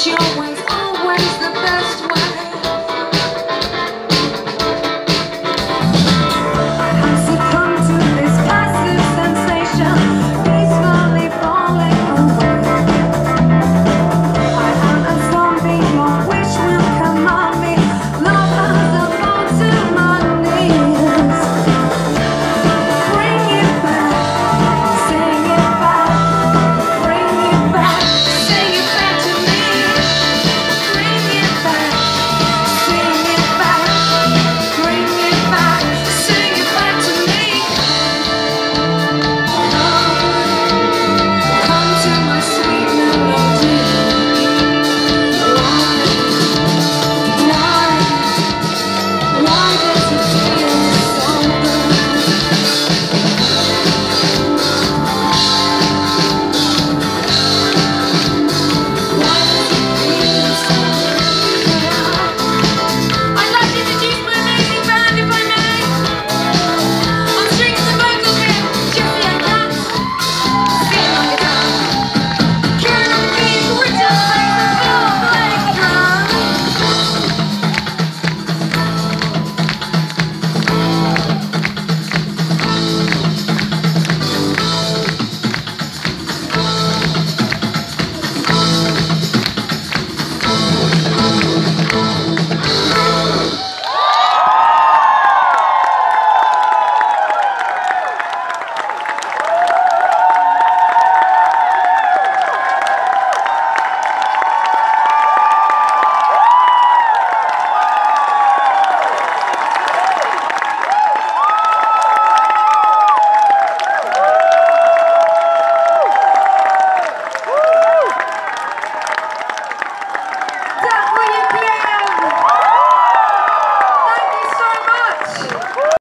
she always